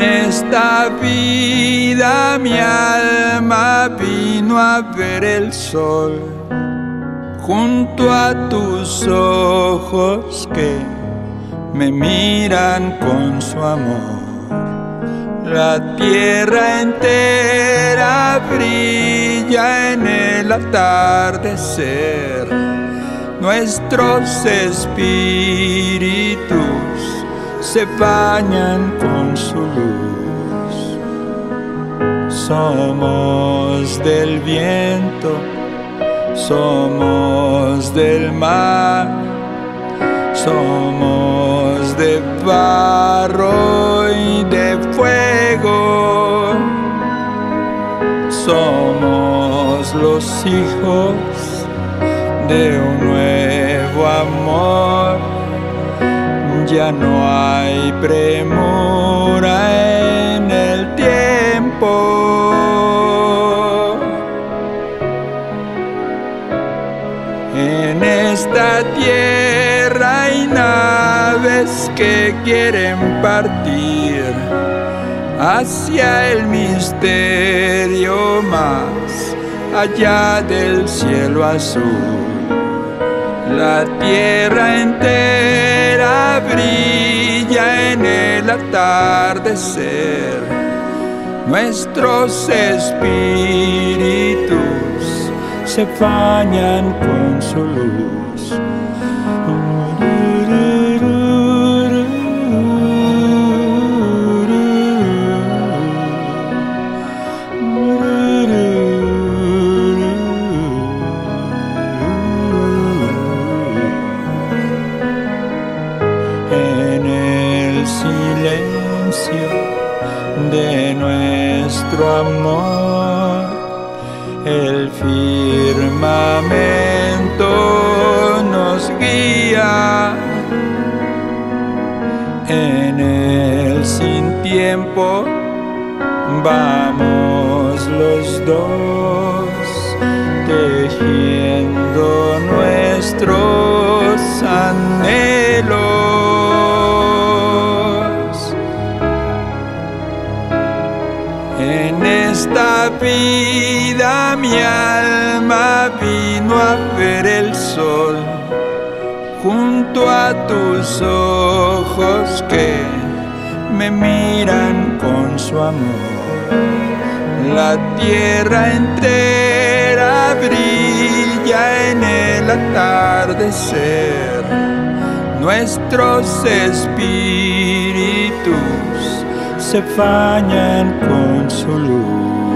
esta vida mi alma vino a ver el sol junto a tus ojos que me miran con su amor. La tierra entera brilla en el atardecer. Nuestros espíritus se bañan con Somos del viento, somos del mar, somos de barro y de fuego. Somos los hijos de un nuevo amor ya no hay premura en el tiempo. En esta tierra hay naves que quieren partir hacia el misterio más allá del cielo azul. La tierra entera brilla en el atardecer. Nuestros espíritus se bañan con su luz. En el silencio de nuestro amor. El firmamento nos guía en el sin tiempo. Vamos los dos tejiendo nuestros anhelos. En esta vida mi alma vino a ver el sol junto a tus ojos que me miran con su amor. La tierra entera brilla en el atardecer. Nuestros espíritus se bañan con su.